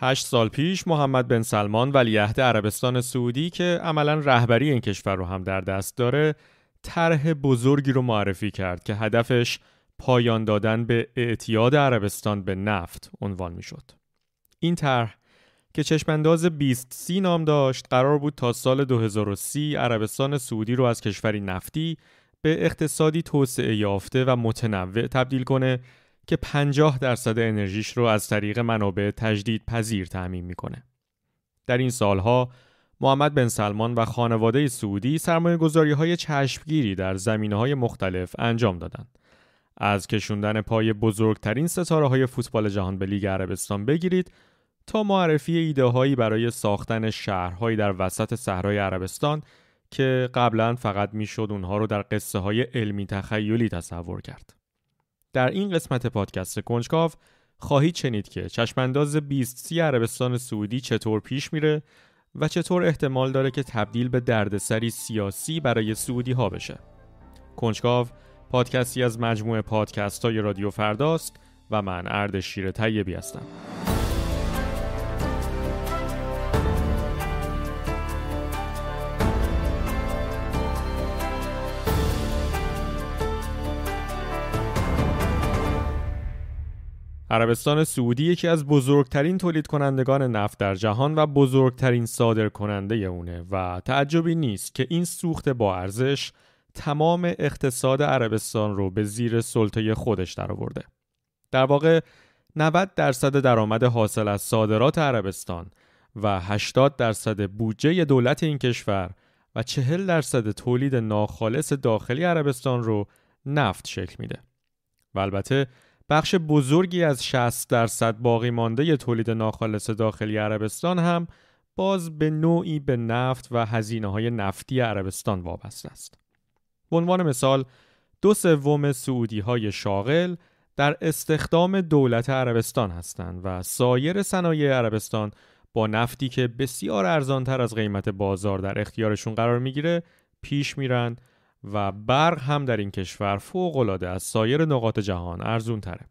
هشت سال پیش محمد بن سلمان ولیعهد عربستان سعودی که عملا رهبری این کشور رو هم در دست داره طرح بزرگی رو معرفی کرد که هدفش پایان دادن به اعتیاد عربستان به نفت عنوان می شد. این طرح که چشمانداز 20 سی نام داشت قرار بود تا سال 2030 عربستان سعودی رو از کشوری نفتی به اقتصادی توسعه یافته و متنوع تبدیل کنه که 50 درصد انرژیش رو از طریق منابع تجدید پذیر تعمین می‌کنه. در این سالها محمد بن سلمان و خانواده سعودی سرمایه گذاری های چشمگیری در زمینه های مختلف انجام دادند. از کشوندن پای بزرگترین ستاره های فوتبال جهان به لیگ عربستان بگیرید تا معرفی ایده هایی برای ساختن شهرهایی در وسط صحرای عربستان که قبلا فقط می‌شد اونها رو در قصه های علمی تخیلی تصور کرد. در این قسمت پادکست کنجکاو خواهید شنید که چشمانداز 20 سی عربستان سعودی چطور پیش میره و چطور احتمال داره که تبدیل به دردسری سیاسی برای سعودی ها بشه. کنجکاو پادکستی از مجموعه پادکست های رادیو فرداست و من اردشیر طیبی هستم. عربستان سعودی یکی از بزرگترین تولید کنندگان نفت در جهان و بزرگترین صادر کننده اونه و تعجبی نیست که این سوخت با ارزش تمام اقتصاد عربستان رو به زیر سلطه خودش درآورده. در واقع 90 درصد درآمد حاصل از صادرات عربستان و 80 درصد بودجه دولت این کشور و 40 درصد تولید ناخالص داخلی عربستان رو نفت شکل میده. و البته بخش بزرگی از 60 درصد باقی مانده تولید ناخالص داخلی عربستان هم باز به نوعی به نفت و هزینه های نفتی عربستان وابسته است. به عنوان مثال دو سوم سعودی های شاغل در استخدام دولت عربستان هستند و سایر صنایع عربستان با نفتی که بسیار ارزانتر از قیمت بازار در اختیارشون قرار می‌گیره پیش میرن و برق هم در این کشور فوق العاده از سایر نقاط جهان ارزون تره.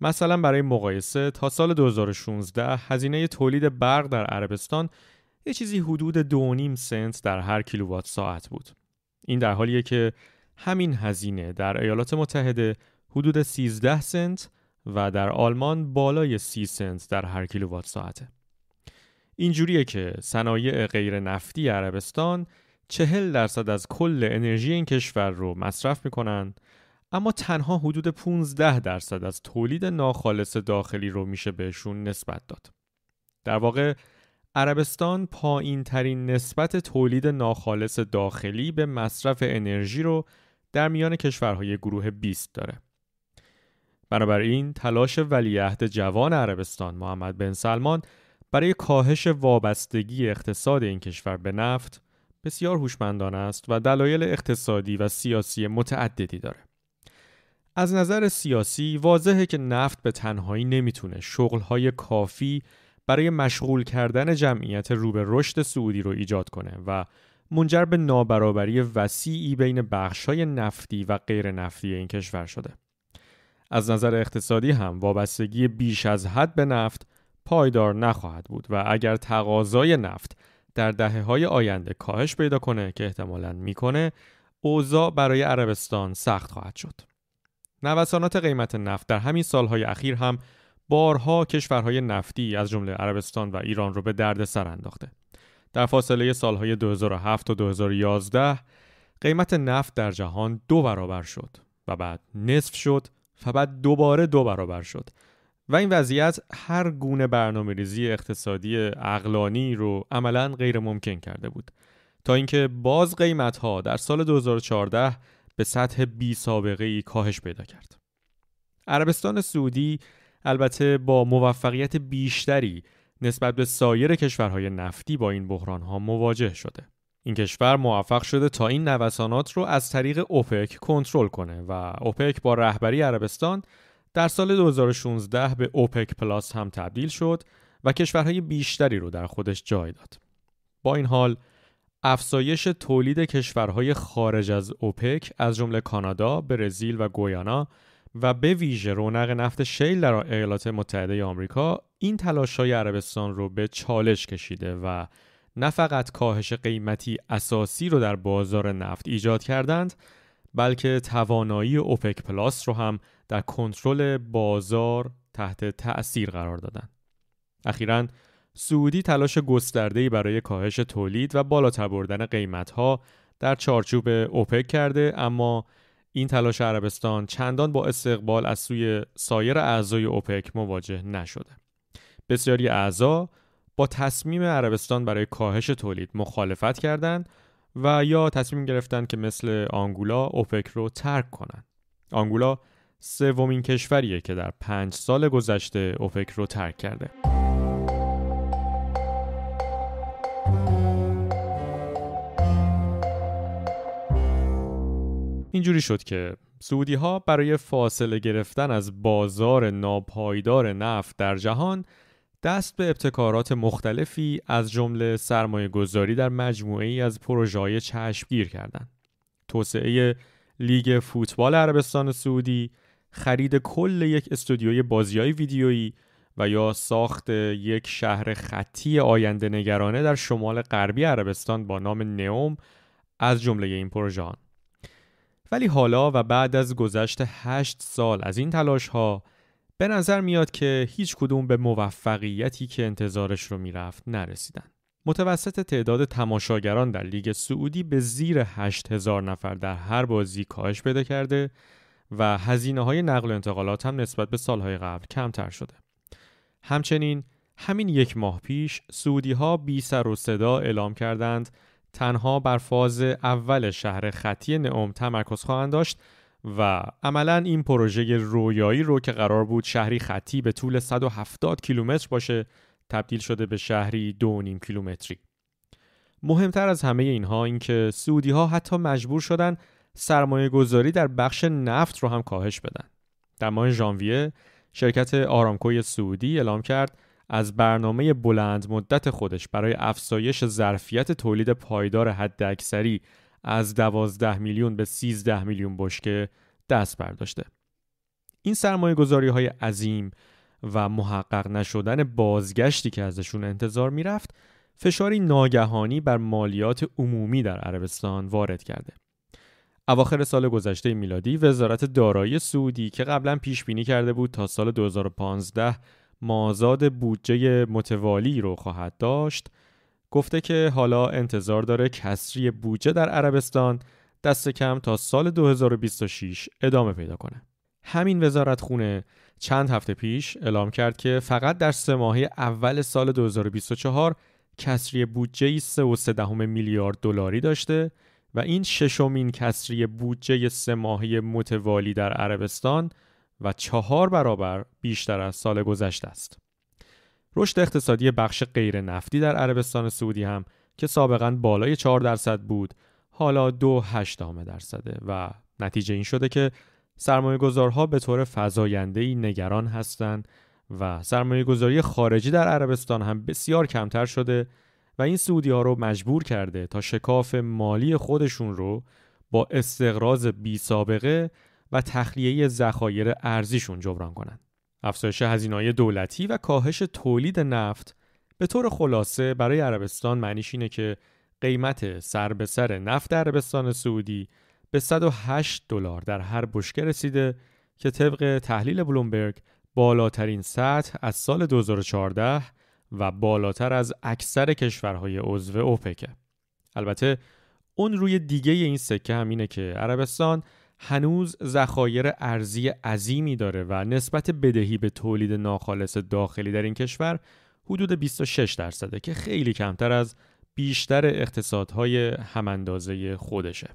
مثلا برای مقایسه تا سال 2016 هزینه تولید برق در عربستان یه چیزی حدود 2.5 سنت در هر کیلووات ساعت بود. این در حالیه که همین هزینه در ایالات متحده حدود 13 سنت و در آلمان بالای 30 سنت در هر کیلووات ساعته. اینجوریه که صنایع غیر نفتی عربستان چهل درصد از کل انرژی این کشور رو مصرف می‌کنن اما تنها حدود 15 درصد از تولید ناخالص داخلی رو میشه بهشون نسبت داد. در واقع عربستان پایین ترین نسبت تولید ناخالص داخلی به مصرف انرژی رو در میان کشورهای گروه 20 داره. بنابراین تلاش ولیعهد جوان عربستان محمد بن سلمان برای کاهش وابستگی اقتصاد این کشور به نفت بسیار هوشمندانه است و دلایل اقتصادی و سیاسی متعددی داره. از نظر سیاسی واضحه که نفت به تنهایی نمی‌تونه شغلهای کافی برای مشغول کردن جمعیت رو به رشد سعودی رو ایجاد کنه و منجر به نابرابری وسیعی بین بخشهای نفتی و غیر نفتی این کشور شده. از نظر اقتصادی هم وابستگی بیش از حد به نفت پایدار نخواهد بود و اگر تقاضای نفت در دهه های آینده کاهش پیدا کنه که احتمالا می‌کنه اوضاع برای عربستان سخت خواهد شد. نوسانات قیمت نفت در همین سالهای اخیر هم بارها کشورهای نفتی از جمله عربستان و ایران رو به درد سر انداخته. در فاصله سالهای 2007 و 2011 قیمت نفت در جهان دو برابر شد و بعد نصف شد و بعد دوباره دو برابر شد و این وضعیت هر گونه برنامه ریزی اقتصادی اقلانی رو عملا غیر ممکن کرده بود تا اینکه باز قیمت ها در سال 2014 به سطح بی سابقه ای کاهش پیدا کرد. عربستان سعودی البته با موفقیت بیشتری نسبت به سایر کشورهای نفتی با این بحران ها مواجه شده. این کشور موفق شده تا این نوسانات رو از طریق اوپک کنترل کنه و اوپک با رهبری عربستان در سال 2016 به اوپک پلاس هم تبدیل شد و کشورهای بیشتری رو در خودش جای داد. با این حال افزایش تولید کشورهای خارج از اوپک از جمله کانادا، برزیل و گویانا و به ویژه رونق نفت شیل در ایالات متحده آمریکا این تلاش های عربستان رو به چالش کشیده و نه فقط کاهش قیمتی اساسی رو در بازار نفت ایجاد کردند بلکه توانایی اوپک پلاس رو هم در کنترل بازار تحت تأثیر قرار دادند. اخیرا سعودی تلاش گسترده‌ای برای کاهش تولید و بالاتر بردن قیمت‌ها در چارچوب اوپک کرده اما این تلاش عربستان چندان با استقبال از سوی سایر اعضای اوپک مواجه نشده. بسیاری اعضا با تصمیم عربستان برای کاهش تولید مخالفت کردند و یا تصمیم گرفتن که مثل آنگولا اوپک رو ترک کنند. آنگولا سومین کشوریه که در پنج سال گذشته اوپک رو ترک کرده. اینجوری شد که سعودی ها برای فاصله گرفتن از بازار ناپایدار نفت در جهان دست به ابتکارات مختلفی از جمله سرمایه گذاری در مجموعه ای از پروژه های چشمگیر کردند. توسعه لیگ فوتبال عربستان سعودی، خرید کل یک استودیوی بازی های ویدیویی و یا ساخت یک شهر خطی آینده نگرانه در شمال غربی عربستان با نام نئوم از جمله این پروژه ولی حالا و بعد از گذشت هشت سال از این تلاش ها به نظر میاد که هیچ کدوم به موفقیتی که انتظارش رو می‌رفت نرسیدن. متوسط تعداد تماشاگران در لیگ سعودی به زیر 8000 نفر در هر بازی کاهش پیدا کرده و هزینه های نقل و انتقالات هم نسبت به سالهای قبل کمتر شده. همچنین همین یک ماه پیش سعودی ها بی سر و صدا اعلام کردند تنها بر فاز اول شهر خطی نئوم تمرکز خواهند داشت و عملا این پروژه رویایی رو که قرار بود شهری خطی به طول 170 کیلومتر باشه تبدیل شده به شهری دو نیم کیلومتری. مهمتر از همه اینها اینکه سعودی ها حتی مجبور شدن سرمایه گذاری در بخش نفت رو هم کاهش بدن. در ماه ژانویه شرکت آرامکوی سعودی اعلام کرد از برنامه بلند مدت خودش برای افزایش ظرفیت تولید پایدار حداکثری از 12 میلیون به 13 میلیون بشکه دست برداشته. این سرمایه گذاری های عظیم و محقق نشدن بازگشتی که ازشون انتظار می‌رفت فشاری ناگهانی بر مالیات عمومی در عربستان وارد کرده. اواخر سال گذشته میلادی وزارت دارایی سعودی که قبلا پیش بینی کرده بود تا سال 2015 مازاد بودجه متوالی رو خواهد داشت گفته که حالا انتظار داره کسری بودجه در عربستان دست کم تا سال 2026 ادامه پیدا کنه. همین وزارت خونه چند هفته پیش اعلام کرد که فقط در سه ماهه اول سال 2024 کسری بودجه 3.3 میلیارد دلاری داشته و این ششمین کسری بودجه سه ماهه متوالی در عربستان و چهار برابر بیشتر از سال گذشته است. رشد اقتصادی بخش غیر نفتی در عربستان سعودی هم که سابقا بالای 4 درصد بود حالا دو دامه درصده و نتیجه این شده که سرمایه گذارها به طور فضاینده نگران هستند و سرمایه گذاری خارجی در عربستان هم بسیار کمتر شده و این سعودی ها رو مجبور کرده تا شکاف مالی خودشون رو با استقراض بی سابقه و تخلیه ذخایر ارزیشون جبران کنند. افزایش هزینه‌های دولتی و کاهش تولید نفت به طور خلاصه برای عربستان معنیش اینه که قیمت سر به سر نفت عربستان سعودی به 108 دلار در هر بشکه رسیده که طبق تحلیل بلومبرگ بالاترین سطح از سال 2014 و بالاتر از اکثر کشورهای عضو اوپک. البته اون روی دیگه این سکه هم اینه که عربستان هنوز ذخایر ارزی عظیمی داره و نسبت بدهی به تولید ناخالص داخلی در این کشور حدود 26 درصده که خیلی کمتر از بیشتر اقتصادهای هماندازه خودشه.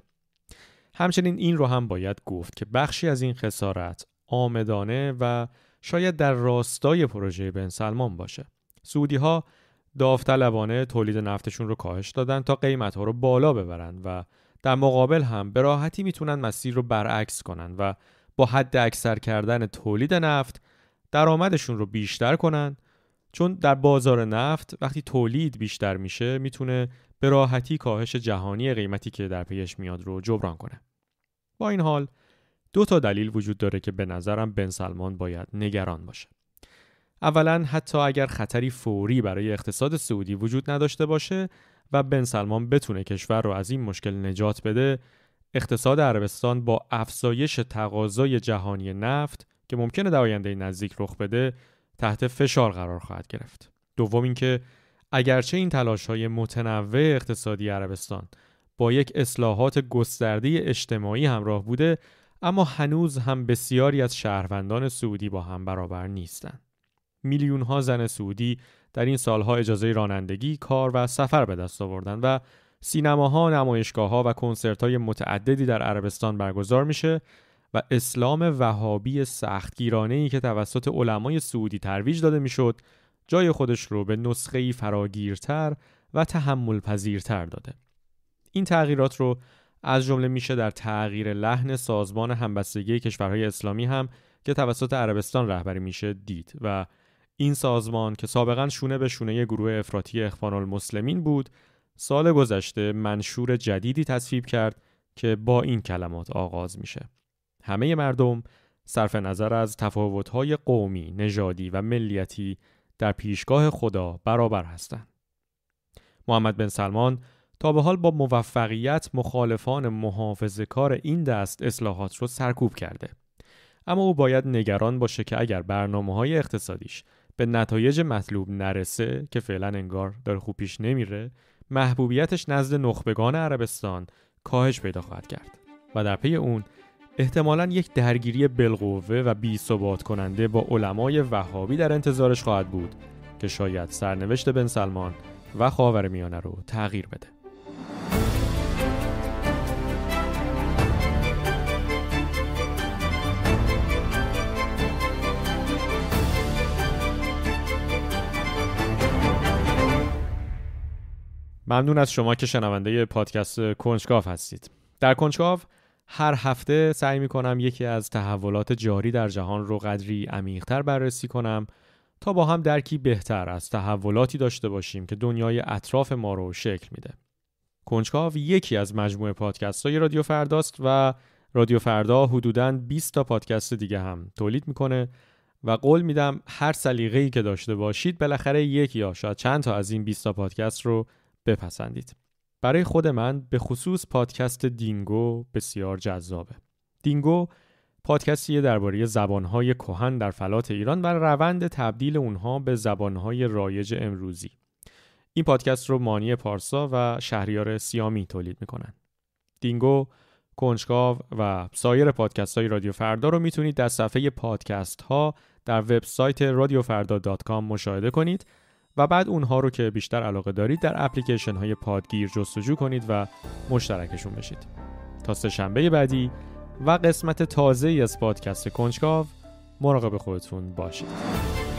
همچنین این رو هم باید گفت که بخشی از این خسارت آمدانه و شاید در راستای پروژه بن سلمان باشه. سعودی ها داوطلبانه تولید نفتشون رو کاهش دادن تا قیمت ها رو بالا ببرن و در مقابل هم به راحتی می‌تونن مسیر رو برعکس کنن و با حد اکثر کردن تولید نفت درآمدشون رو بیشتر کنن چون در بازار نفت وقتی تولید بیشتر میشه می‌تونه به راحتی کاهش جهانی قیمتی که در پیش میاد رو جبران کنه با این حال دو تا دلیل وجود داره که به نظرم بن سلمان باید نگران باشه. اولا حتی اگر خطری فوری برای اقتصاد سعودی وجود نداشته باشه و بن سلمان بتونه کشور رو از این مشکل نجات بده اقتصاد عربستان با افزایش تقاضای جهانی نفت که ممکنه در آینده نزدیک رخ بده تحت فشار قرار خواهد گرفت. دوم اینکه اگرچه این تلاش های متنوع اقتصادی عربستان با یک اصلاحات گسترده اجتماعی همراه بوده اما هنوز هم بسیاری از شهروندان سعودی با هم برابر نیستند. میلیون ها زن سعودی در این سالها اجازه رانندگی، کار و سفر به دست آوردن و سینماها، نمایشگاه ها و کنسرت های متعددی در عربستان برگزار میشه و اسلام وهابی سختگیرانه ای که توسط علمای سعودی ترویج داده می‌شد جای خودش رو به نسخه فراگیرتر و تحمل پذیرتر داده. این تغییرات رو از جمله میشه در تغییر لحن سازمان همبستگی کشورهای اسلامی هم که توسط عربستان رهبری میشه دید و این سازمان که سابقا شونه به شونه گروه افراطی اخوان المسلمین بود سال گذشته منشور جدیدی تصویب کرد که با این کلمات آغاز میشه همه مردم صرف نظر از تفاوت‌های قومی، نژادی و ملیتی در پیشگاه خدا برابر هستند. محمد بن سلمان تا به حال با موفقیت مخالفان محافظ کار این دست اصلاحات رو سرکوب کرده. اما او باید نگران باشه که اگر برنامه های اقتصادیش به نتایج مطلوب نرسه که فعلا انگار داره خوب پیش نمیره محبوبیتش نزد نخبگان عربستان کاهش پیدا خواهد کرد و در پی اون احتمالا یک درگیری بالقوه و بی ثبات کننده با علمای وهابی در انتظارش خواهد بود که شاید سرنوشت بن سلمان و خاور میانه رو تغییر بده. ممنون از شما که شنونده پادکست کنجکاف هستید. در کنجکاف هر هفته سعی می کنم یکی از تحولات جاری در جهان رو قدری عمیقتر بررسی کنم تا با هم درکی بهتر از تحولاتی داشته باشیم که دنیای اطراف ما رو شکل میده. کنجکاو یکی از مجموعه پادکست های رادیو فرداست و رادیو فردا حدوداً 20 تا پادکست دیگه هم تولید می‌کنه و قول میدم هر سلیقه‌ای که داشته باشید بالاخره یکی یا شاید چند تا از این 20 تا پادکست رو بپسندید. برای خود من به خصوص پادکست دینگو بسیار جذابه. دینگو پادکستیه درباره زبانهای کهن در فلات ایران و روند تبدیل اونها به زبانهای رایج امروزی. این پادکست رو مانی پارسا و شهریار سیامی تولید می‌کنن. دینگو، کنجکاو و سایر پادکست های رادیو فردا رو می‌تونید در صفحه پادکست ها در وبسایت رادیوفردا.com مشاهده کنید و بعد اونها رو که بیشتر علاقه دارید در اپلیکیشن های پادگیر جستجو کنید و مشترکشون بشید. تا سه شنبه بعدی و قسمت تازه ای از پادکست کنجکاو مراقب خودتون باشید.